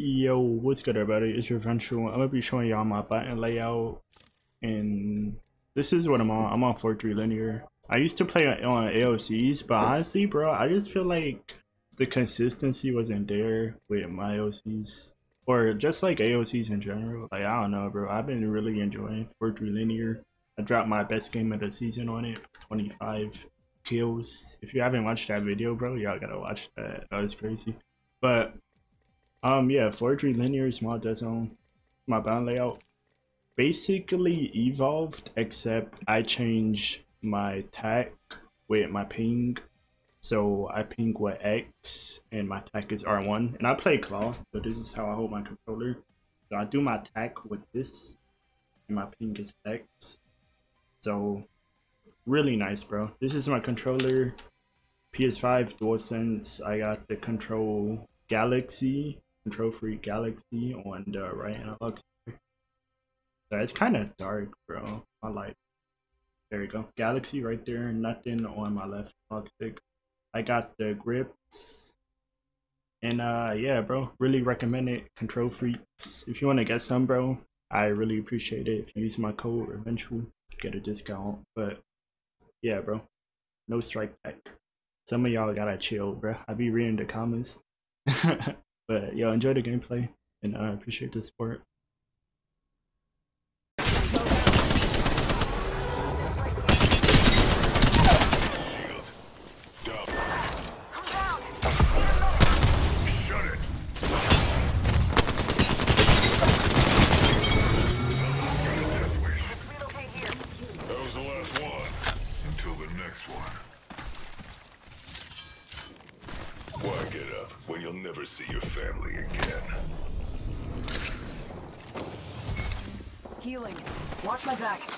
Yo, what's good everybody? It's your Ventral. I'm gonna be showing y'all my button layout and this is what I'm on. I'm on 4-3 linear. I used to play on ALCs, but honestly, bro, I just feel like the consistency wasn't there with my ALCs. Or just like ALCs in general. Like, I don't know, bro. I've been really enjoying 4-3 linear. I dropped my best game of the season on it. 25 kills. If you haven't watched that video, bro, y'all gotta watch that. That was crazy. But um, yeah, 4-3 linear, small dead zone, my bound layout basically evolved, except I changed my tac with my ping. So I ping with X, and my tac is R1. And I play claw, so this is how I hold my controller. So I do my tac with this, and my ping is X. So really nice, bro. This is my controller. PS5 DualSense. I got the control Galaxy KontrolFreek Galaxy on the right analog stick. So it's kind of dark, bro. My light. There you go. Galaxy right there. Nothing on my left analog stick. I got the grips. And uh yeah, bro. Really recommend it. KontrolFreeks. If you want to get some, bro, I really appreciate it. If you use my code eventually get a discount. But yeah, bro. No Strike Pack. Some of y'all gotta chill, bro. I be reading the comments. But yo, enjoy the gameplay and I uh, appreciate the support. Watch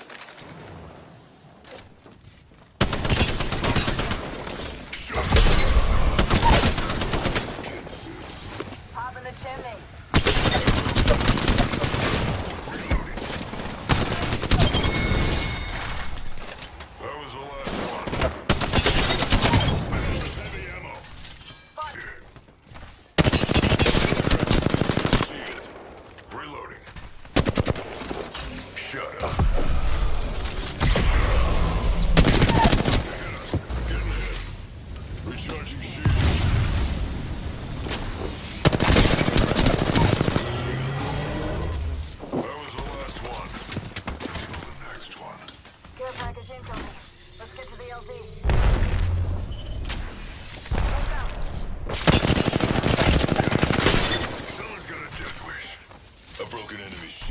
Bugün önümüz.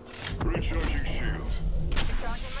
Recharging shields. Recharging